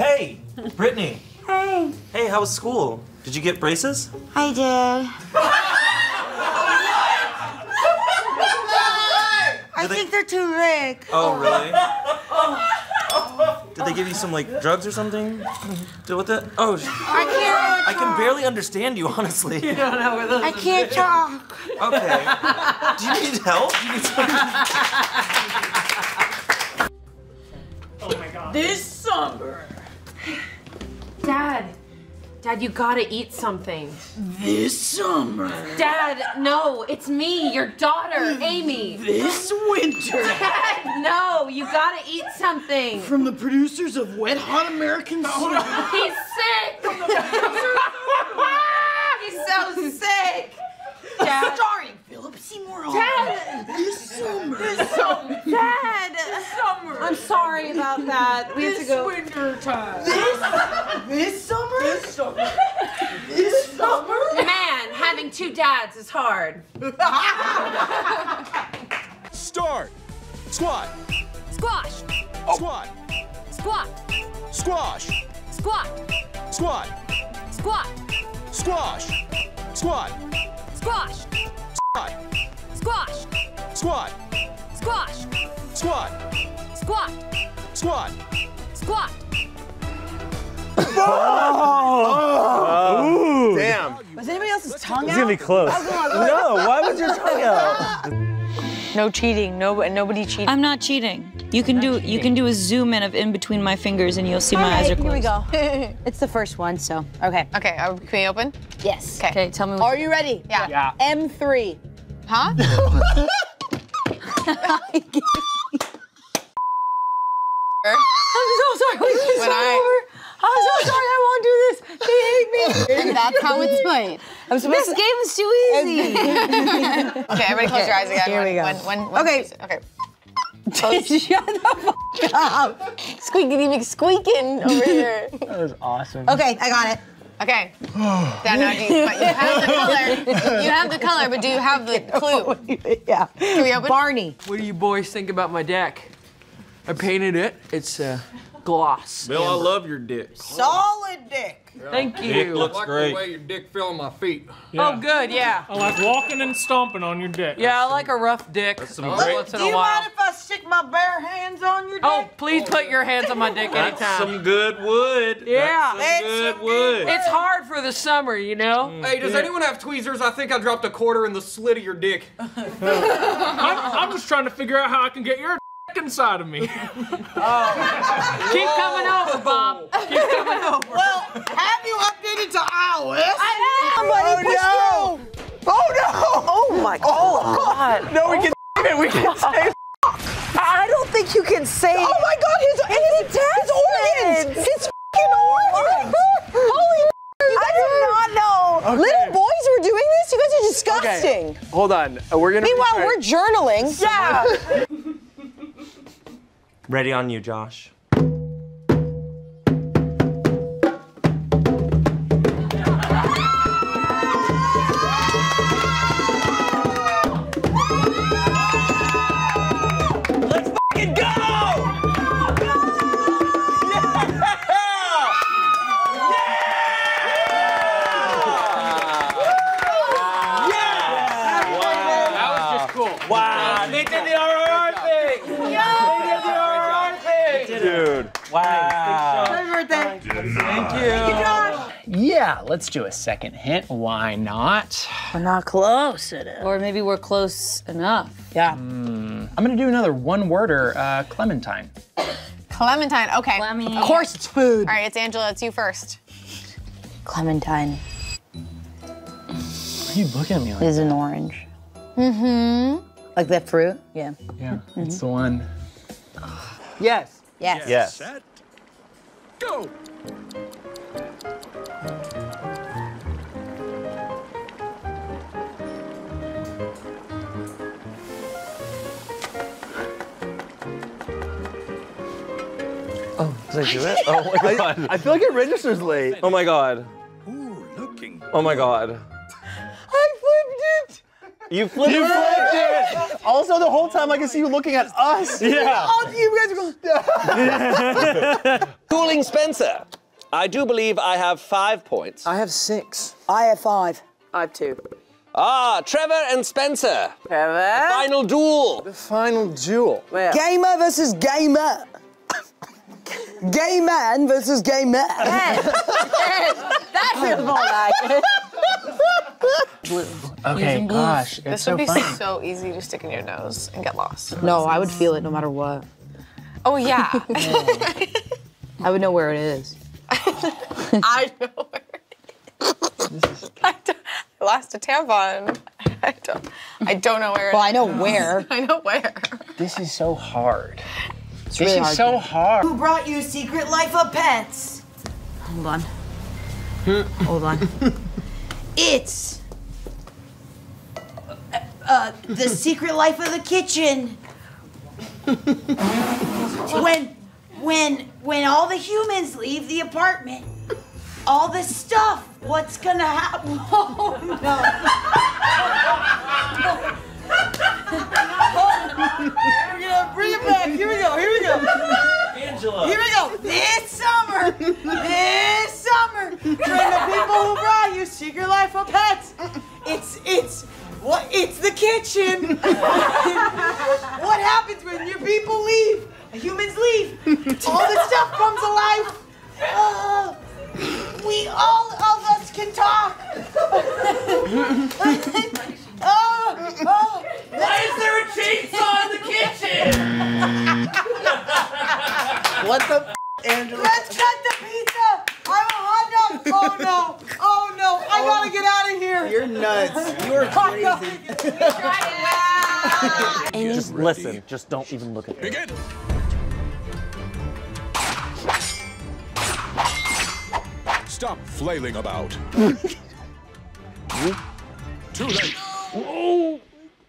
Hey, Brittany. Hey. Hey, how was school? Did you get braces? I did. I think they're too big. Oh, really? Did they give you some like drugs or something? Deal with it? Oh, sh- I can't. I can barely understand you, honestly. You don't know where those I can't talk. Okay. Do you need help? Dad, you gotta eat something. This summer. Dad, no, it's me, your daughter, Amy. This winter. Dad, no, you gotta eat something. From the producers of Wet Hot American Summer. He's sick. He's so sick. Dad. Starring Philip Seymour Hoffman. Dad. This summer. Dad. summer. I'm sorry about that. We have to This go. winter time. This, this summer. This summer. This summer. Man, having two dads is hard. Start. Squat. Squash. Oh. Squat. Squat. Squash. Squat. Squat. Squat. Squash. Squat. Squash. Squat. Squash. Squat. Squat. Squat. Oh. Oh. Oh. Damn. Was anybody else's tongue It's out? gonna be close. I was gonna- No, why was your tongue out? No cheating. No, nobody cheating. I'm not cheating. You can do you can do a zoom in of in between my fingers and you'll see my eyes are closed. here we go. it's the first one, so okay. Okay, are, can we open? Yes. Okay. Okay, tell me. Are you ready? Yeah. Yeah. M3. Huh? I'm so sorry. We can When start I- over. I'm so sorry. I won't do this. They hate me. And that's how it's played. I'm supposed This to. game is too easy. Okay, everybody close your eyes again. Here we go. When, when, when, Okay. Okay. Shut the fuck up. Squeaky McSqueaking over here. That was awesome. Okay, I got it. Okay. Now, now do you, but you have the color. You have the color, but do you have the clue? yeah. Can we open? Barney. What do you boys think about my deck? I painted it. It's uh, gloss. Bill, I love your dick. Solid dick. Thank you. Dick looks I like great. the way your dick feel on my feet. Oh, good. Yeah. I like walking and stomping on your dick. Yeah, I like a rough dick. That's some every great- once in Do you mind if I stick my bare hands on your dick? Oh, please put your hands on my dick anytime. That's some good wood. Yeah. That's some good wood. It's hard for the summer, you know? Hey, does anyone have tweezers? I think I dropped a quarter in the slit of your dick. I'm, I'm just trying to figure out how I can get your dick inside of me. Keep coming over, Bob. Keep coming over. Well, have you updated to iOS? I have. Oh, oh no! Oh no! Oh my oh, oh, god. No, we can it. We can say I don't think you can say. Oh my god, his, his, his organs! His fucking organs! Holy I did not know. Little boys were doing this? You guys are disgusting. Hold on. We're gonna. Meanwhile, we're journaling. Yeah. Ready on you, Josh. Let's fucking go! That was just cool. Wow, they did the RRR thing! They did the RRR thing! Dude, wow. Happy birthday. Thank you. Thank you, Josh. Yeah, let's do a second hint. Why not? We're not close at. Or maybe we're close enough. Yeah. I'm gonna do another one-worder, uh, Clementine. Clementine. Okay. Clemmy. Of course it's food. All right, it's Angela. It's you first. Clementine Why are you looking at me like is an orange. Mm-hmm. Like that fruit? Yeah. Yeah, it's the one. Yes. Yes. Yes. Set. Go. Oh, did I do it? Oh my god. I feel like it registers late. Oh my god. Ooh, looking. Oh my god. I flipped it. You flipped You it. flipped it! Also, the whole time I can see you looking at us. Yeah. Oh, you guys are going. Cooling Spencer. I do believe I have five points. I have six. I have five. I have two. Ah, Trevor and Spencer. Trevor. Final duel. The final duel. Well, Gamer versus gamer. gay man versus gay man. that feels more like it. Okay, gosh, it's This so would be funny. so easy to stick in your nose and get lost. No, I would feel it no matter what. Oh yeah. I would know where it is. I know where I, I lost a tampon. I don't. I don't know where. Well, it I know is. where. I know where. This is so hard. this really is hard so to- hard. Who brought you Secret Life of Pets? Hold on. Hmm. Hold on. It's uh, the Secret Life of the Kitchen. when, when, when all the humans leave the apartment, all the stuff. What's gonna happen? Oh no! Can talk. oh, oh. Why is there a chainsaw in the kitchen? What the f, Angela? Let's cut the pizza. I'm a hot dog. Oh no. Oh no. I oh. gotta get out of here. You're nuts. You are crazy. Just listen. Just don't even look at me. Begin. Stop flailing about. Too late. Oh,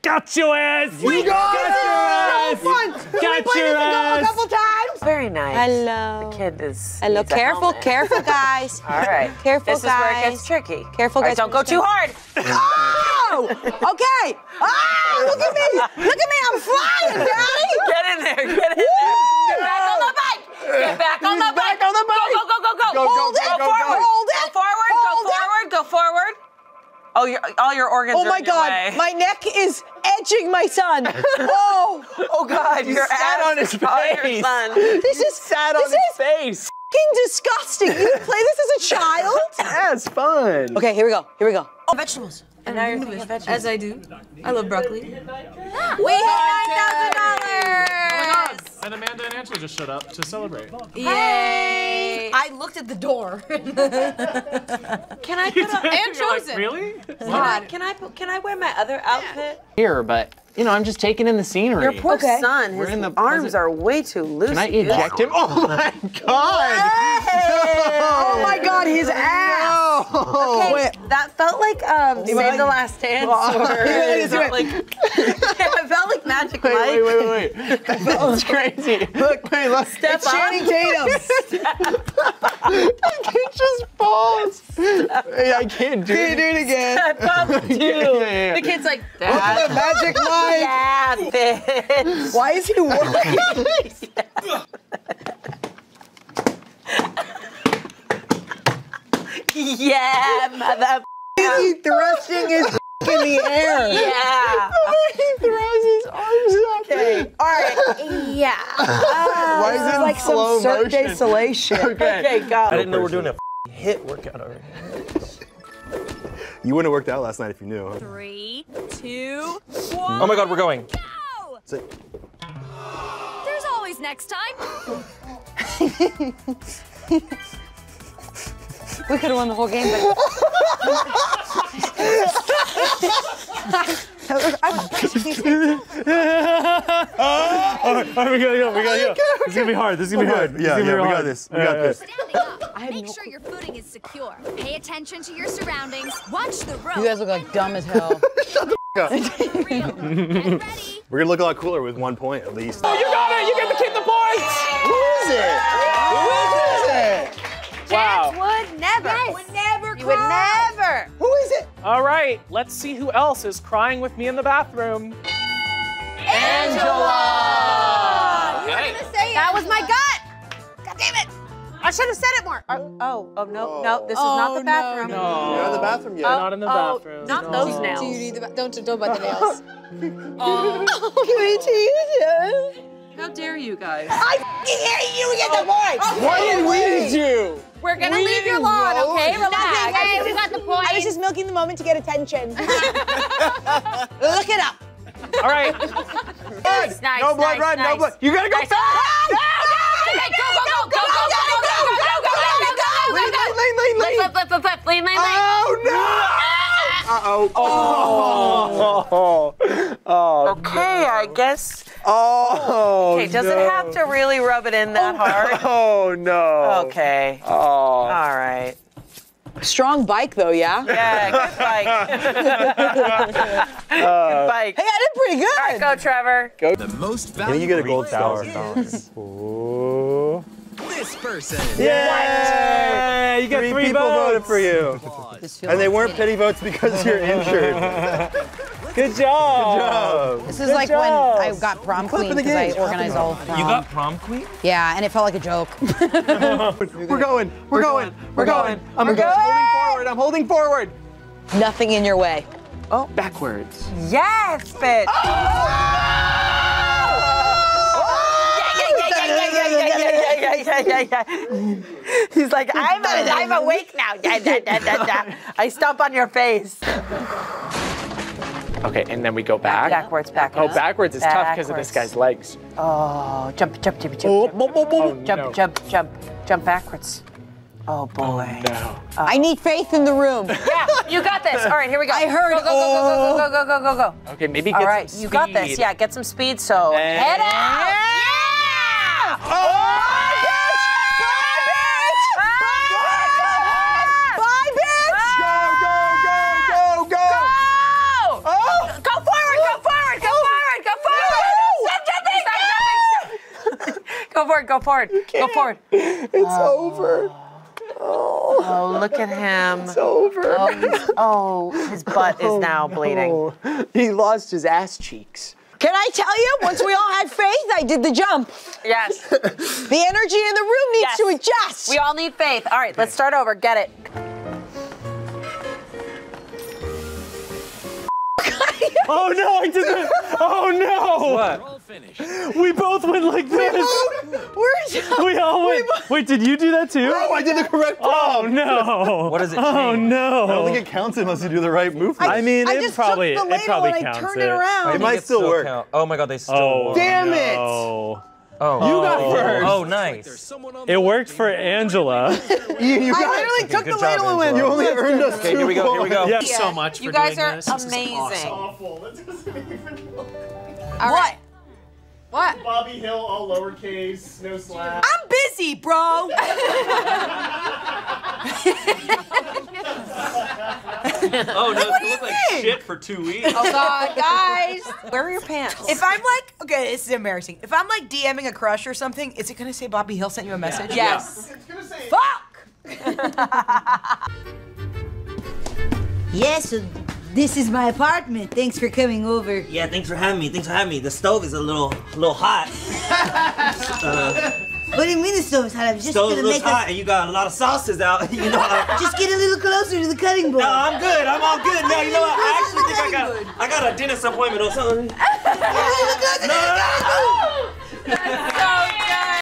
got your ass. We got, it! So fun! Got we your this a couple- times. Very nice. Hello. The kid is. Hello. needs a Careful, careful, guys. All right. Careful, This is where it gets tricky. Careful, All right, guys. don't go too hard. Oh! Okay. Ah! Look at me! Look at me! I'm flying, Daddy! Get in there. Get in there. Get back on the bike. Get back on the He's bike. back on the bike. Go, go, go, go, go. Go, go, Hold go, it. go, forward. go. Hold Go it. forward. Hold go it. forward. Go forward. Oh, your all your organs Oh are my in your God! way. My neck is edging my son. Oh! Oh God! You your sat on his is face. son. This is Sat on his is face. fucking disgusting. You would play this as a child? That's fun. Okay, here we go. Here we go. Oh, vegetables. And now you're thinking vegetables. As I do. I love broccoli. We hit nine thousand dollars. And Amanda and Angela just showed up to celebrate. Yay! I looked at the door. Can I put on? And You're like, really? Can I, can I put- can I wear my other outfit? Here, but you know, I'm just taking in the scenery. Your poor Okay. son. We're His in the arms present- are way too loose. Can I eject him? Oh my god! Oh my God, his ass! Okay, Wait. that felt like um, Save like- the Last Dance. Or, yeah, it's felt like, it felt like Magic Mike. Wait, wait, wait, wait, wait. That's crazy. Look, wait, look. Step It's Channing Tatum. It just falls. Hey, I can't do Can you do it. it again? Step up, dude. Yeah, yeah, The kid's like, Dad. the magic Mike. Yeah, bitch. Why is he working? Yeah, mother. Is he thrusting his in the air? Yeah. he throws his arms up. Okay. All right. Yeah. Why is This it is in like slow some Cirque motion? Soleil shit. Okay. Okay, go. I didn't know we are doing a HIIT workout over here. You wouldn't have worked out last night if you knew. huh? Three, two, one. Oh my god, we're going. Go! So- There's always next time. We could have won the whole game, but All right, we gotta go. We gotta go. It's gonna be hard. This is gonna be hard. Yeah, This is gonna be yeah, we got this. We got this. Standing up. Make sure your footing is secure. Pay attention to your surroundings. Watch the road. you guys look like dumb as hell. Real. and ready. We're gonna look a lot cooler with one point at least. Oh, You got it. You get to keep the points. Who is it? Who is it? Wow. Would never. Would never You would never. Who is it? All right. Let's see who else is crying with me in the bathroom. Angela. Okay. Were gonna say it! That was my gut. God damn it. I should have said it more. Oh, oh, oh no, oh. no, this is not the oh, bathroom. No. You're not in the bathroom yet. Oh, Not in the oh, bathroom. Not No. those nails. do you you need the don't don't bite the nails. Oh. Can we tease you? How dare you guys? I hate you get the point. What did we do? We're gonna We leave your didn't lawn, roll. okay? Relax. Nothing. Hey, we got the point. I was just milking the moment to get attention. Look it up. All right. Nice, nice, no blood nice, run, no blood. You gotta go Nice. fast. Okay, go, go, go, go, go, go, go, go, go, go, go, go, Lean, go, go. lean, lean, lean, Flip, flip, flip, flip, lean, lean, lean. Oh no! Uh-oh. Oh. Oh. Okay, I guess. Oh. Okay, doesn't no. have to really rub it in that hard. Oh no. Okay. Oh. All right. Strong bike though, yeah? Yeah, good bike. good Uh, bike. Hey, I did pretty good. All right, go, Trevor. Go. The most Maybe you get a gold star. Ooh. This person. Yeah, you got Three, three, people votes. voted for you. And they weren't pity votes because you're injured. Good job. Good job. This is Good like job. when I got prom queen because I games. organized all of prom. You got prom queen? Yeah, and it felt like a joke. We're going. We're going. We're going. I'm We're going. holding forward. I'm holding forward. Nothing in your way. Oh, backwards. Yes, bitch. Oh! He's like, I'm, I'm awake now. I stomp on your face. Okay, and then we go back. Backwards, backwards. Oh, backwards is tough because of this guy's legs. Oh, jump, jump, jump, jump. Oh, jump, boom, jump, no. jump, jump, jump backwards. Oh boy. Oh, no. Uh, I need faith in the room. yeah, you got this. All right, here we go. I heard. Go, go, go, go, go, go, go, go, go, go. Okay, maybe get All right, you got this. Yeah, get some speed. So and head out. Yeah! yeah! Oh! Jumping! Go forward! Go forward! Go forward! It's oh. over. Oh, Oh, look at him. it's over. Oh, oh, his butt is oh, now bleeding. Oh, he lost his ass cheeks. Can I tell you, once we all had faith, I did the jump. Yes. The energy in the room needs Yes. to adjust. We all need faith. All right, let's start over. Get it. Oh no, I did it. Oh no. What? We both went like this. We're We all went. Wait, did you do that too? Oh, I did the correct Oh job. no. What does it Oh no. I don't think it counts unless you do the right movement. I mean, I it just probably took the it probably ladle and I counts turned it. it around. it might still work. Count. Oh my god, they still Oh, work. Damn it. No. Oh. You got oh. first. Oh, nice. It worked for Angela. You, you I got literally took good the job, ladle and. You only earned us Okay, two here we go. Here we go. Yeah. Thank you so much You for guys doing are this. This is amazing. Awful. That doesn't even. All right. What? Bobby Hill, all lowercase, no slash. I'm busy, bro. Oh no, it's look like shit for two weeks. Oh God, guys, where are your pants? If I'm like, okay, this is embarrassing. If I'm like DMing a crush or something, is it gonna say Bobby Hill sent you a message? Yes. It's gonna say. Fuck. Yes, so this is my apartment. Thanks for coming over. Yeah, thanks for having me. Thanks for having me. The stove is a little, a little hot. uh, What do you mean the stove is hot? I'm just stove gonna looks make hot, us and you got a lot of sauces out. You know. I, just get a little closer to the cutting board. no, I'm good. I'm all good. No, you know what? I actually think I got, I got a dentist appointment or something. no, no, no, no.